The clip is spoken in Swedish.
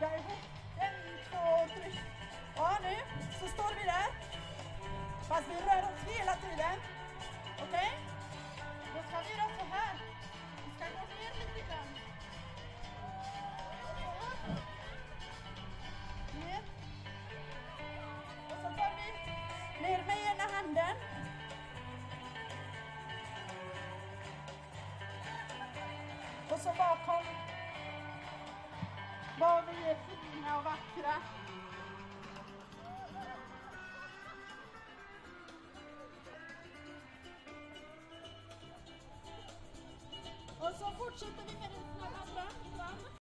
böja ihop. En, två, tre. Ja, nu så står vi där. Fast vi rör oss hela tiden. Okej? Då ska vi göra så här. Vi ska gå ner lite grann. Ner. Och så tar vi ner med ena handen. Och så bakom vad vi är fina och vackra. Och så fortsätter vi med